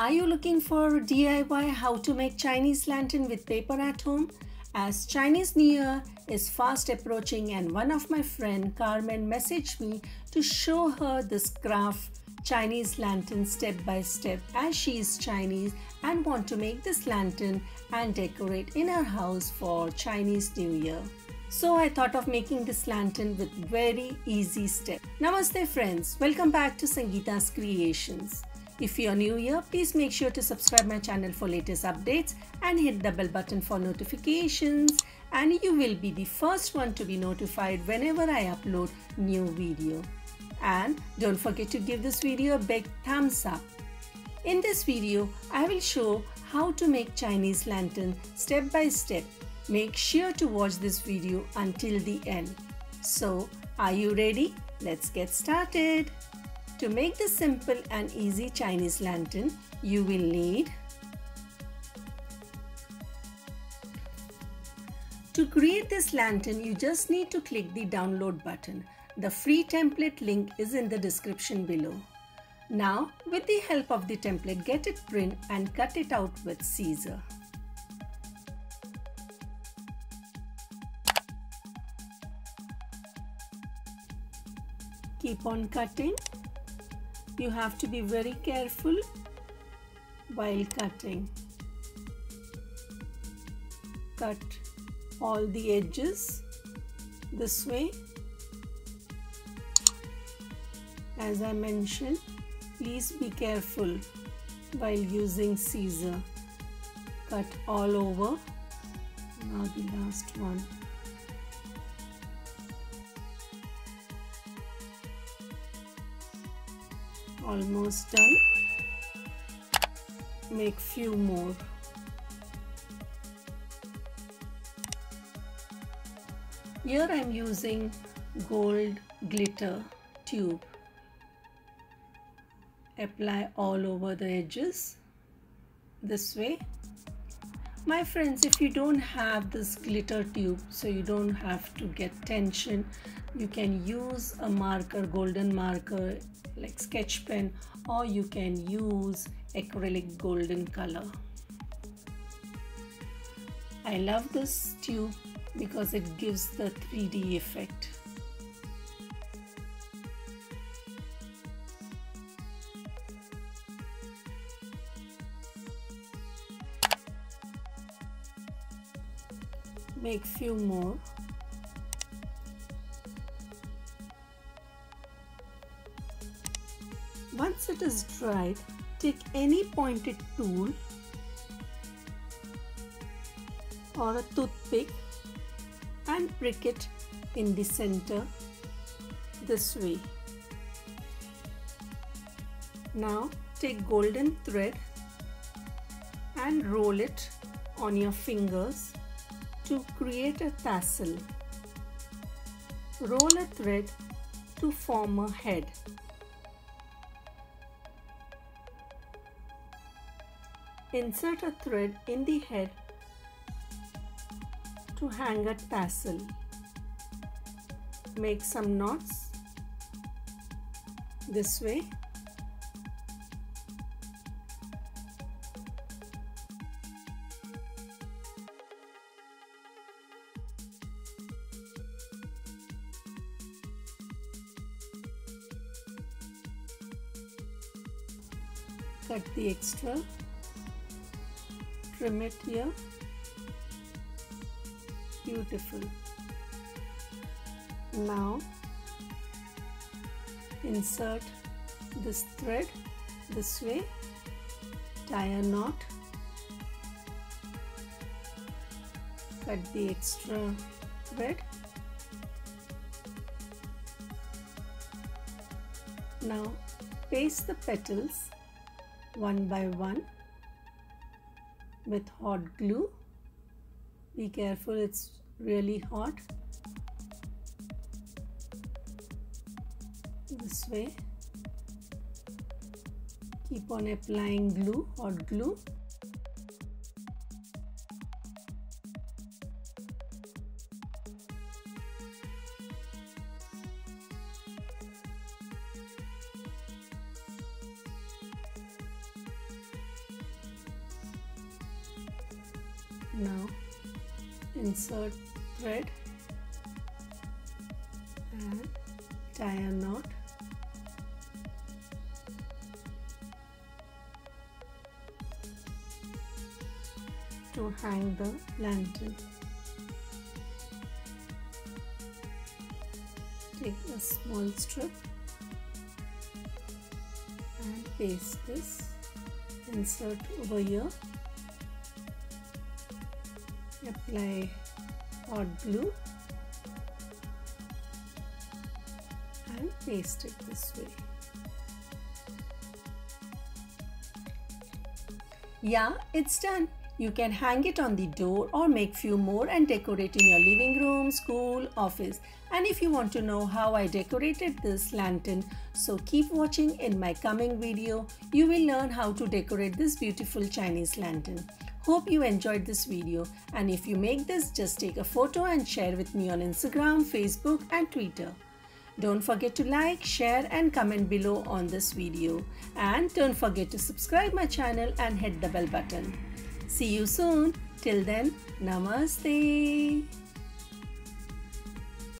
Are you looking for DIY how to make Chinese lantern with paper at home? As Chinese New Year is fast approaching and one of my friend Carmen messaged me to show her this craft Chinese lantern step by step as she is Chinese and want to make this lantern and decorate in her house for Chinese New Year. So I thought of making this lantern with very easy step. Namaste friends, welcome back to Sangeeta's Kreations. If you are new here, please make sure to subscribe my channel for latest updates and hit the bell button for notifications and you will be the first one to be notified whenever I upload new video. And don't forget to give this video a big thumbs up. In this video, I will show how to make Chinese lantern step by step Make sure to watch this video until the end. So, are you ready? Let's get started. To make this simple and easy Chinese lantern, you will need To create this lantern, you just need to click the download button. The free template link is in the description below. Now, with the help of the template, get it print and cut it out with scissor. Keep on cutting. You have to be very careful while cutting. Cut all the edges this way. As I mentioned please be careful while using scissor. Cut all over. Now the last one almost done. Make few more. Here I'm using gold glitter tube. Apply all over the edges this way my friends if you don't have this glitter tube so you don't have to get tension you can use a marker golden marker like sketch pen or you can use acrylic golden color. I love this tube because it gives the 3D effect make few more Once it is dried, take any pointed tool or a toothpick and prick it in the center this way. Now take golden thread and roll it on your fingers to create a tassel. Roll a thread to form a head. Insert a thread in the head to hang a tassel. Make some knots this way. Cut the extra trim it here. Beautiful. Now insert this thread this way. Tie a knot. Cut the extra thread. Now paste the petals one by one with hot glue. Be careful it's really hot. This way. Keep on applying glue hot glue now insert thread and tie a knot. To hang the lantern. Take a small strip and paste this. Insert over here apply hot glue and paste it this way yeah it's done you can hang it on the door or make few more and decorate in your living room, school, office. And if you want to know how I decorated this lantern, so keep watching in my coming video. You will learn how to decorate this beautiful Chinese lantern. Hope you enjoyed this video and if you make this just take a photo and share with me on Instagram, Facebook and Twitter. Don't forget to like, share and comment below on this video. And don't forget to subscribe my channel and hit the bell button. See you soon. Till then, Namaste.